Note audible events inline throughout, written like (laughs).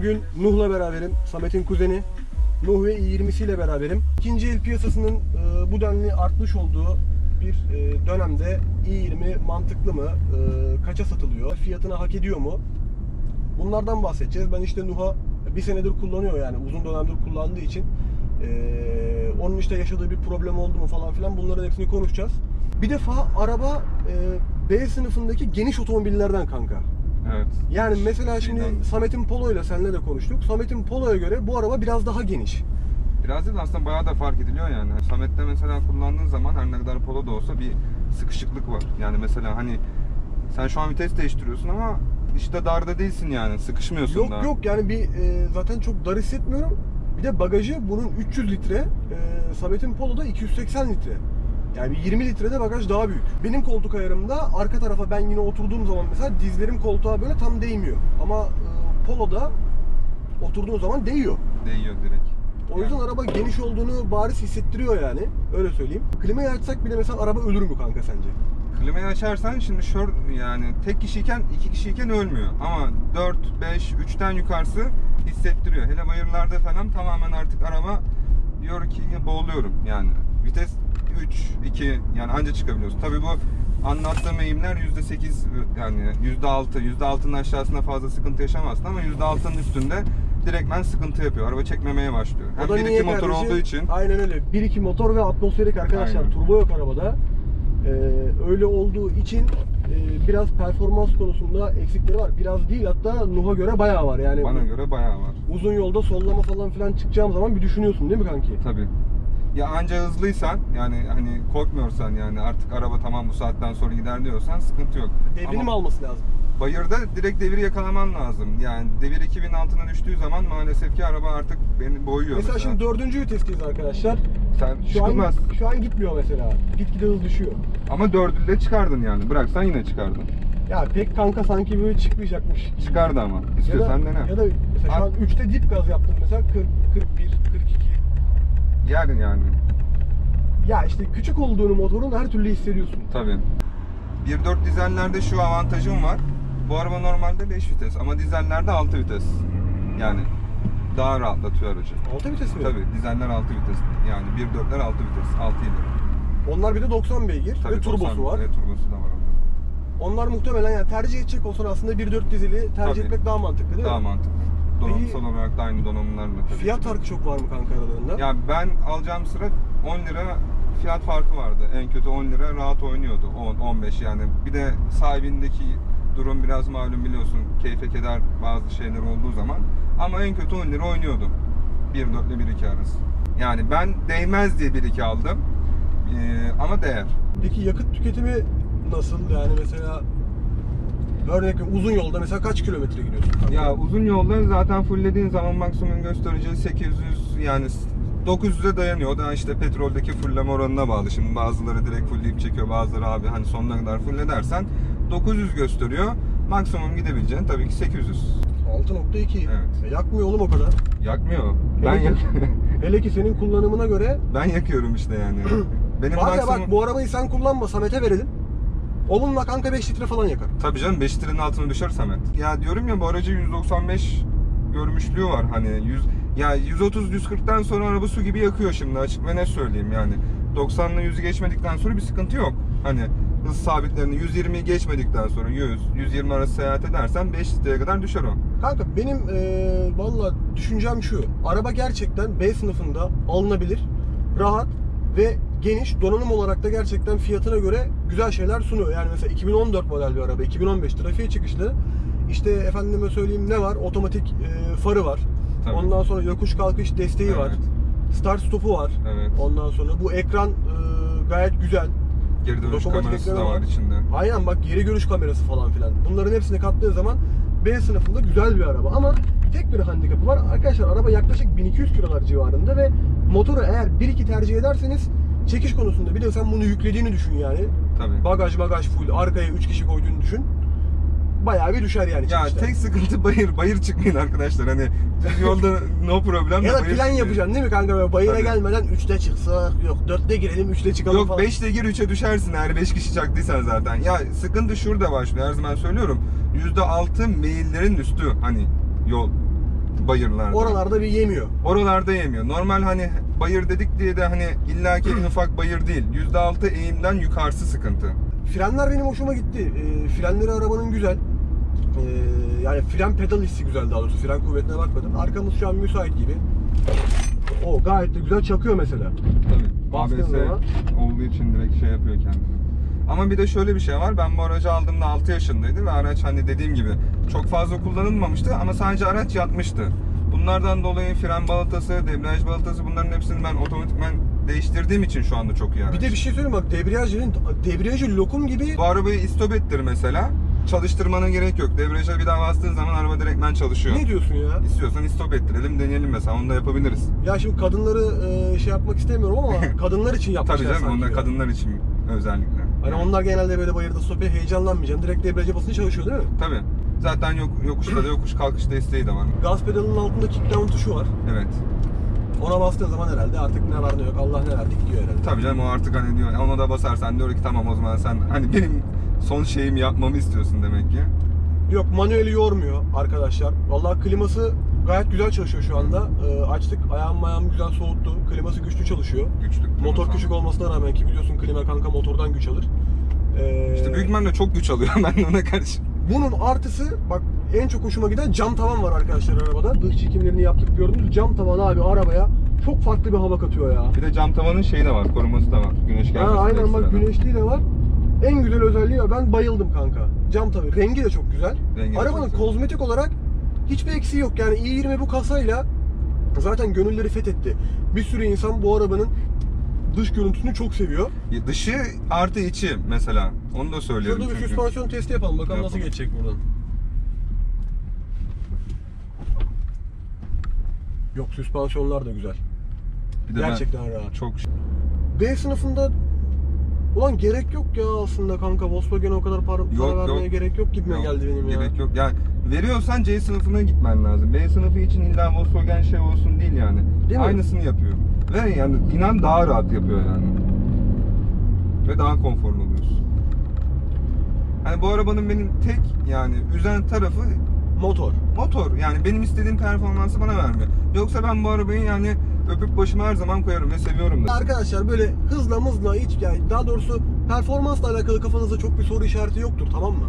Ee, Bugün Nuh'la beraberim. Samet'in kuzeni. Nuh ve i20'siyle beraberim. İkinci el piyasasının e, bu denli artmış olduğu bir e, dönemde i20 mantıklı mı? E, Kaça satılıyor? Fiyatını hak ediyor mu? Bunlardan bahsedeceğiz. Ben işte Nuh'a bir senedir kullanıyor yani uzun dönemdir kullandığı için e, onun işte yaşadığı bir problem oldu mu falan filan bunların hepsini konuşacağız. Bir defa araba e, B sınıfındaki geniş otomobillerden kanka. Evet. Yani mesela şimdi Şeyden- Samet'in Polo ile seninle de konuştuk. Samet'in Polo'ya göre bu araba biraz daha geniş. Biraz değil de aslında bayağı da fark ediliyor yani. Samet'te mesela kullandığın zaman her ne kadar polo da olsa bir sıkışıklık var. Yani mesela hani sen şu an vites değiştiriyorsun ama işte darda değilsin yani. Sıkışmıyorsun Yok da. yok yani bir e, zaten çok dar hissetmiyorum. Bir de bagajı bunun 300 litre, e, Samet'in Polo'da 280 litre. Yani bir 20 litrede bagaj daha büyük. Benim koltuk ayarımda arka tarafa ben yine oturduğum zaman mesela dizlerim koltuğa böyle tam değmiyor. Ama e, Polo'da oturduğun zaman değiyor. Değiyor direkt. O yüzden Yani araba geniş olduğunu bariz hissettiriyor yani. Öyle söyleyeyim. Klimayı açsak bile mesela araba ölür mü kanka sence? Klimayı açarsan şimdi şör yani tek kişiyken iki kişiyken ölmüyor. Ama 4, 5, 3'ten yukarısı hissettiriyor. Hele bayırlarda falan tamamen artık araba diyor ki "Ya boğuluyorum yani. Vites 3, 2 yani anca çıkabiliyorsun. Tabii bu anlattığım eğimler %8 yani %6, %6'nın aşağısında fazla sıkıntı yaşamazsın ama %6'nın üstünde direktmen sıkıntı yapıyor. Araba çekmemeye başlıyor. Hem da 1-2 niye motor kardeşim? olduğu için Aynen öyle. 1-2 motor ve atmosferik arkadaşlar. Aynen. Turbo yok arabada. Ee, öyle olduğu için e, biraz performans konusunda eksikleri var. Biraz değil hatta Nuh'a göre bayağı var. Yani bana göre bayağı var. uzun yolda sollama falan filan çıkacağım zaman bir düşünüyorsun değil mi kanki? Tabii. Ya anca hızlıysan yani hani korkmuyorsan yani artık araba tamam bu saatten sonra gider diyorsan sıkıntı yok. Devrini Ama mi alması lazım? bayırda direkt devir yakalaman lazım. Yani devir 2000 altına düştüğü zaman maalesef ki araba artık beni boyuyor Mesela, mesela. şimdi dördüncü vitesteyiz arkadaşlar. Sen Şu an, çıkılmaz. şu an gitmiyor mesela. Gitgide hız düşüyor. Ama dördüyle çıkardın yani. Bıraksan yine çıkardın. Ya pek kanka sanki böyle çıkmayacakmış. Çıkardı ama. Ya da, İstiyorsan dene. ya da mesela şu an At. 3'te dip gaz yaptım mesela 40, 41, 42. Yer yani. Ya işte küçük olduğunu motorun her türlü hissediyorsun. Tabii. 1.4 dizellerde şu avantajım var. Bu araba normalde 5 vites ama dizellerde 6 vites. Yani daha rahatlatıyor aracı. 6 vites mi? Tabii dizeller 6 vites. Yani 1.4'ler 6 vites. 6 ile. Onlar bir de 90 beygir Tabii ve turbosu 90 var. Ve turbosu da var. Onlar muhtemelen yani tercih edecek olsan aslında 1.4 dizeli tercih Tabii. etmek daha mantıklı değil Daha mi? mantıklı. Donanımsal olarak da aynı donanımlarla tabii. Fiyat ki farkı çok var mı kanka aralarında? Ya ben alacağım sıra 10 lira fiyat farkı vardı. En kötü 10 lira rahat oynuyordu. 10 15 yani. Bir de sahibindeki durum biraz malum biliyorsun. Keyfe keder bazı şeyler olduğu zaman. Ama en kötü 10 lira oynuyordu. 1.4 ile 1.2 arası. Yani ben değmez diye 1.2 aldım. Ee, ama değer. Peki yakıt tüketimi nasıl? Yani mesela örnek veriyorum, uzun yolda mesela kaç kilometre gidiyorsun? kanka? Ya uzun yolda zaten fulllediğin zaman maksimum gösterici 800 yani 900'e dayanıyor. O da işte petroldeki fullleme oranına bağlı. Şimdi bazıları direkt fullleyip çekiyor. Bazıları abi hani sonuna kadar fulledersen 900 gösteriyor. Maksimum gidebileceğin tabii ki 800. 6.2. Evet. E, yakmıyor oğlum o kadar. Yakmıyor. Ben yak ki, (laughs) hele ki senin kullanımına göre ben yakıyorum işte yani. (clears throat) Benim var ya maksimum bak bu arabayı sen kullanma Samet'e verelim. O bununla kanka 5 litre falan yakar. Tabii canım 5 litrenin altına düşer Samet. Ya diyorum ya bu aracı 195 görmüşlüğü var hani 100 ya 130 140'tan sonra araba su gibi yakıyor şimdi açık ve ne söyleyeyim yani. 90'lı 100'ü geçmedikten sonra bir sıkıntı yok. Hani hız sabitlerini 120'yi geçmedikten sonra 100 120 arası seyahat edersen 5 litreye kadar düşer o. Kanka benim eee valla düşüncem şu. Araba gerçekten B sınıfında alınabilir, rahat ve geniş. Donanım olarak da gerçekten fiyatına göre güzel şeyler sunuyor. Yani mesela 2014 model bir araba, 2015 trafiğe çıkışlı. İşte efendime söyleyeyim ne var? Otomatik eee, farı var. Tabii. Ondan sonra yokuş kalkış desteği var. Evet. Start stopu var. Evet. Ondan sonra bu ekran eee, gayet güzel. Geri dönüş Dokunmatik kamerası da var var. içinde. Aynen bak geri görüş kamerası falan filan. Bunların hepsini kattığın zaman B sınıfında güzel bir araba ama tek bir handikapı var. Arkadaşlar araba yaklaşık 1200 kilolar civarında ve motoru eğer 1-2 tercih ederseniz çekiş konusunda bir de sen bunu yüklediğini düşün yani. Tabii. Bagaj bagaj full arkaya 3 kişi koyduğunu düşün. bayağı bir düşer yani Ya tek sıkıntı (laughs) bayır. Bayır çıkmayın arkadaşlar. Hani düz yolda (laughs) no problem. ya da bayır plan çıkmayın. yapacaksın değil mi kanka böyle bayıra Tabii. gelmeden 3'te çıksak yok 4'te girelim 3'te çıkalım Yok falan. 5'te gir 3'e düşersin eğer 5 kişi çaktıysan zaten. Ya sıkıntı şurada başlıyor her zaman söylüyorum. %6 meyillerin üstü hani yol bayırlarda. Oralarda bir yemiyor. Oralarda yemiyor. Normal hani bayır dedik diye de hani illaki en (clears throat) ufak bayır değil. %6 eğimden yukarısı sıkıntı. Frenler benim hoşuma gitti. Ee, frenleri arabanın güzel. Ee, yani fren pedal hissi güzel daha doğrusu. Fren kuvvetine bakmadım. Arkamız şu an müsait gibi. O gayet de güzel çakıyor mesela. Tabii. Bastığın ABS zaman- olduğu için direkt şey yapıyor kendini. Ama bir de şöyle bir şey var. Ben bu aracı aldığımda 6 yaşındaydı ve araç hani dediğim gibi çok fazla kullanılmamıştı ama sadece araç yatmıştı. Bunlardan dolayı fren balatası, debriyaj balatası bunların hepsini ben otomatikman değiştirdiğim için şu anda çok iyi araç. Bir de bir şey söyleyeyim bak debriyajın debriyajı lokum gibi Bu arabayı istop ettir mesela. Çalıştırmana gerek yok. Debriyaja bir daha bastığın zaman araba direktmen çalışıyor. ne diyorsun ya? İstiyorsan istop ettirelim, deneyelim mesela. Onu da yapabiliriz. Ya şimdi kadınları e, şey yapmak istemiyorum ama (laughs) kadınlar için yapmışlar Tabii canım, onlar kadınlar için özellikle. Hani onlar genelde böyle bayırda sohbet heyecanlanmayacaksın. Direkt debriyaja basınca çalışıyor değil mi? Tabii. Zaten yok, yokuşta da yokuş kalkış desteği de var. Gaz pedalının altında kick down tuşu var. Evet. Ona bastığın zaman herhalde artık ne var ne yok Allah ne verdi gidiyor herhalde. Tabii canım o artık hani diyor ona da basarsan diyor ki tamam o zaman sen hani benim son şeyimi yapmamı istiyorsun demek ki. Yok manueli yormuyor arkadaşlar. Vallahi kliması gayet güzel çalışıyor şu anda. Ee, açtık ayağım ayağım güzel soğuttu. Kliması güçlü çalışıyor. Güçlü. Motor Tamam. küçük olmasına rağmen ki biliyorsun klima kanka motordan güç alır. Ee, İşte büyük ihtimalle çok güç alıyor (laughs) ben de ona karşı. Bunun artısı bak en çok hoşuma giden cam tavan var arkadaşlar arabada. Dış çekimlerini yaptık gördünüz. Cam tavan abi arabaya çok farklı bir hava katıyor ya. Bir de cam tavanın şeyi de var, koruması da var. Güneş gelmesin. Ha, aynen bak güneşliği de var. En güzel özelliği o. ben bayıldım kanka. Cam tabii. Rengi de çok güzel. Rengi de Arabanın çok güzel. kozmetik olarak hiçbir eksiği yok. Yani i20 bu kasayla zaten gönülleri fethetti. Bir sürü insan bu arabanın dış görüntüsünü çok seviyor. Ya Dışı artı içi mesela. Onu da söylüyorum Şurada bir çünkü. süspansiyon testi yapalım. Bakalım nasıl Yapalım. geçecek buradan. Yok süspansiyonlar da güzel. Bir de ben Gerçekten rahat. çok B sınıfında Ulan gerek yok ya aslında kanka Volkswagen'e o kadar para, para Yok, vermeye yok. gerek yok gibime geldi benim ya. Gerek yok. Yani veriyorsan C sınıfına gitmen lazım. B sınıfı için illa Volkswagen şey olsun değil yani. Değil mi? Aynısını yapıyor. Ve yani inan daha rahat yapıyor yani. Ve daha konforlu oluyorsun. Hani bu arabanın benim tek yani üzen tarafı Motor. motor. Yani benim istediğim performansı bana vermiyor. Yoksa ben bu arabayı yani öpüp başıma her zaman koyarım ve seviyorum da. Arkadaşlar böyle hızla mızla hiç yani daha doğrusu performansla alakalı kafanızda çok bir soru işareti yoktur tamam mı?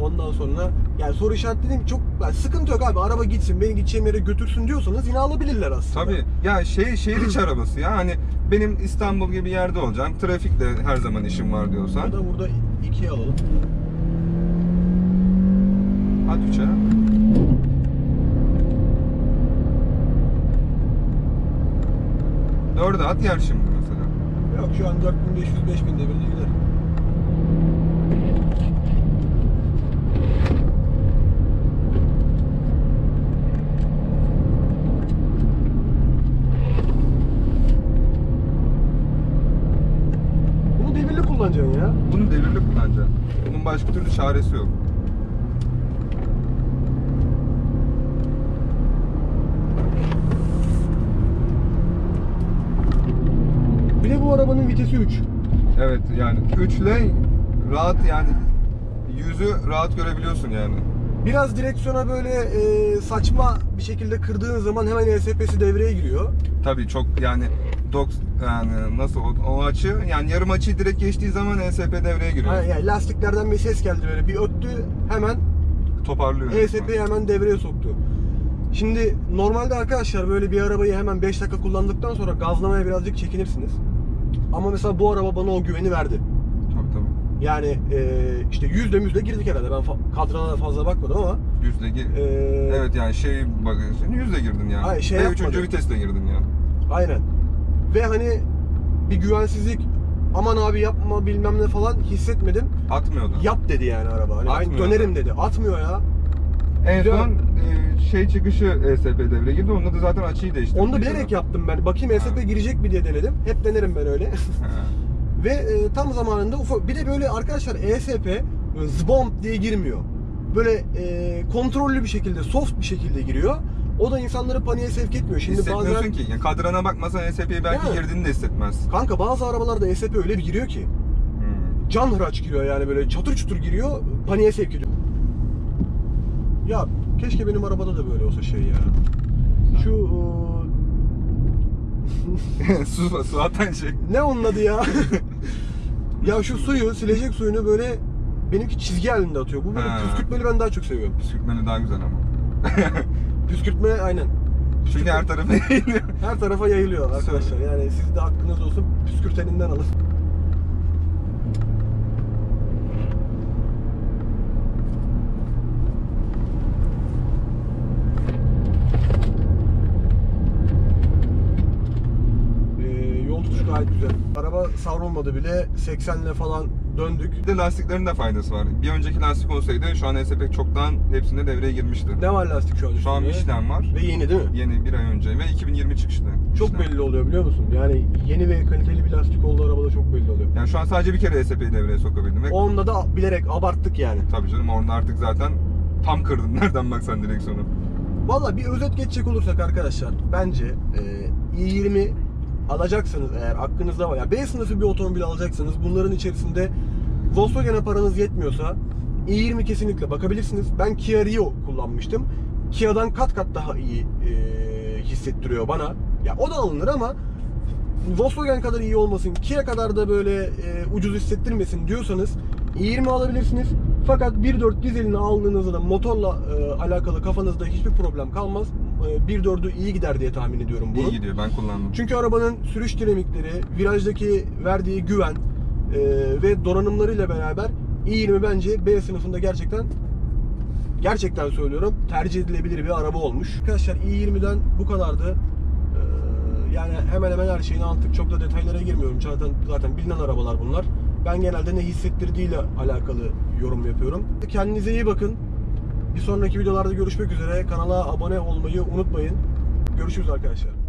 Ondan sonra yani soru işareti dediğim çok yani sıkıntı yok abi araba gitsin beni gideceğim yere götürsün diyorsanız yine alabilirler aslında. Tabii. Ya şey şehir içi (clears throat) arabası ya. Hani benim İstanbul gibi yerde olacağım. Trafikte her zaman işim var diyorsan. Ya da burada ikiye alalım. At 3'e. Dörde at yer şimdi mesela. Yok şu an 4500-5000 devirde gider. Bunu devirli kullanacaksın ya. Bunu devirli kullanacaksın. Bunun başka türlü çaresi yok. Bir de bu arabanın vitesi 3. Evet yani 3 ile rahat yani yüzü rahat görebiliyorsun yani. Biraz direksiyona böyle e, saçma bir şekilde kırdığın zaman hemen ESP'si devreye giriyor. Tabii çok yani dok yani nasıl o, o açı yani yarım açıyı direkt geçtiği zaman ESP devreye giriyor. Ha, yani lastiklerden bir ses geldi böyle bir öttü hemen Toparlıyor. ESP'yi hemen devreye soktu. Şimdi normalde arkadaşlar böyle bir arabayı hemen 5 dakika kullandıktan sonra gazlamaya birazcık çekinirsiniz. Ama mesela bu araba bana o güveni verdi. Tabii tabii. Yani e, işte yüzde müzde girdik herhalde. Ben fa- kadrana da fazla bakmadım ama Yüzle gir. e, Evet yani şey bagajın yüzle girdin yani. Hayır, şey Ve yapmadı. üçüncü vitesle girdin yani. aynen. Ve hani bir güvensizlik aman abi yapma bilmem ne falan hissetmedim. Atmıyordu. Yap dedi yani araba. Hani Atmıyor. dönerim dedi. Atmıyor ya. En Güzel. son e, şey çıkışı ESP devreye girdi. Onda da zaten açıyı değiştirdi. Onu da bilerek yaptım ben. Bakayım ESP girecek mi diye denedim. Hep denerim ben öyle. (laughs) Ve e, tam zamanında ufak bir de böyle arkadaşlar ESP böyle zbomb diye girmiyor. böyle e, kontrollü bir şekilde, soft bir şekilde giriyor. O da insanları paniğe sevk etmiyor. Şimdi Hissetmiyorsun bazen ki. Yani kadrana bakmasan ESP'yi belki mi? girdiğini de hissetmez. kanka bazı arabalarda ESP öyle bir giriyor ki Hmm. can hıraç giriyor yani böyle çatır çutur giriyor, paniğe sevk ediyor. Ya keşke benim arabada da böyle olsa şey ya. Şu e, (laughs) su, su atan şey. ne onun adı ya? (laughs) ya şu suyu, silecek suyunu böyle benimki çizgi halinde atıyor. Bu böyle Ha. püskürtmeli ben daha çok seviyorum. Püskürtmeli daha güzel ama. (laughs) Püskürtme aynen. Çünkü her tarafı eğiliyor. Her tarafa yayılıyor arkadaşlar. Yani siz de hakkınız olsun püskürteninden alın. Ee, yol tutuş gayet güzel. Araba savrulmadı bile 80 ile falan döndük. Bir de lastiklerin de faydası var. Bir önceki lastik olsaydı şu an ESP çoktan hepsinde devreye girmişti. Ne var lastik şu an Şu an üstünde? Michelin var. Ve yeni değil mi? Yeni bir ay önce ve 2020 çıkışlı. Çok Michelin. belli oluyor biliyor musun? Yani yeni ve kaliteli bir lastik olduğu arabada çok belli oluyor. Yani şu an sadece bir kere ESP'yi devreye sokabildim. Ve Onda da bilerek abarttık yani. tabii canım orada artık zaten tam kırdın (laughs) nereden baksan direksiyonu. Valla bir özet geçecek olursak arkadaşlar bence e, i20 alacaksanız eğer aklınızda var. Yani B sınıfı bir otomobil alacaksanız bunların içerisinde Volkswagen'e paranız yetmiyorsa i20 kesinlikle bakabilirsiniz. Ben Kia Rio kullanmıştım. Kia'dan kat kat daha iyi e, hissettiriyor bana. Ya o da alınır ama Volkswagen kadar iyi olmasın, Kia kadar da böyle e, ucuz hissettirmesin diyorsanız i20 alabilirsiniz. Fakat 1.4 dizelini aldığınızda da motorla e, alakalı kafanızda hiçbir problem kalmaz. E, 1.4'ü iyi gider diye tahmin ediyorum bunu. İyi gidiyor ben kullandım. Çünkü arabanın sürüş dinamikleri, virajdaki verdiği güven e, ve donanımlarıyla beraber i20 bence B sınıfında gerçekten gerçekten söylüyorum tercih edilebilir bir araba olmuş. Arkadaşlar i20'den bu kadardı. Ee, yani hemen hemen her şeyini anlattık. Çok da detaylara girmiyorum. Zaten zaten bilinen arabalar bunlar. Ben genelde ne hissettirdiğiyle alakalı yorum yapıyorum. Kendinize iyi bakın. Bir sonraki videolarda görüşmek üzere. Kanala abone olmayı unutmayın. Görüşürüz arkadaşlar.